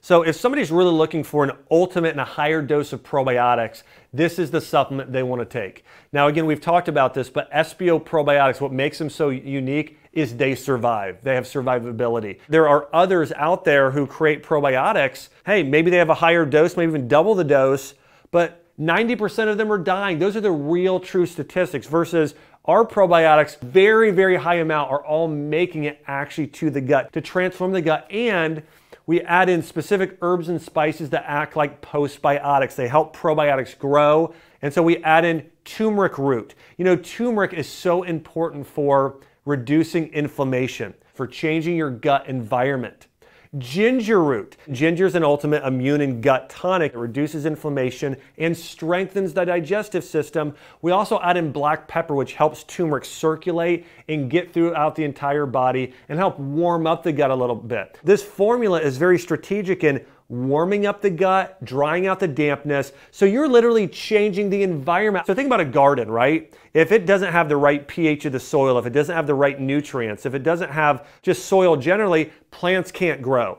So if somebody's really looking for an ultimate and a higher dose of probiotics, this is the supplement they want to take. Now again, we've talked about this, but SBO probiotics, what makes them so unique is they survive. They have survivability. There are others out there who create probiotics. Hey, maybe they have a higher dose, maybe even double the dose, but 90% of them are dying. Those are the real true statistics versus our probiotics, very, very high amount, are all making it actually to the gut to transform the gut and we add in specific herbs and spices that act like postbiotics. They help probiotics grow. And so we add in turmeric root. You know, turmeric is so important for reducing inflammation, for changing your gut environment. Ginger root. Ginger is an ultimate immune and gut tonic. It reduces inflammation and strengthens the digestive system. We also add in black pepper, which helps turmeric circulate and get throughout the entire body and help warm up the gut a little bit. This formula is very strategic in warming up the gut, drying out the dampness. So you're literally changing the environment. So think about a garden, right? If it doesn't have the right pH of the soil, if it doesn't have the right nutrients, if it doesn't have just soil generally, plants can't grow.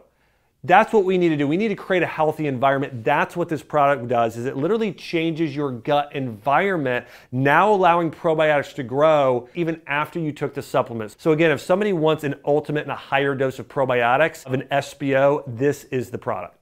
That's what we need to do. We need to create a healthy environment. That's what this product does is it literally changes your gut environment, now allowing probiotics to grow even after you took the supplements. So again, if somebody wants an ultimate and a higher dose of probiotics of an SBO, this is the product.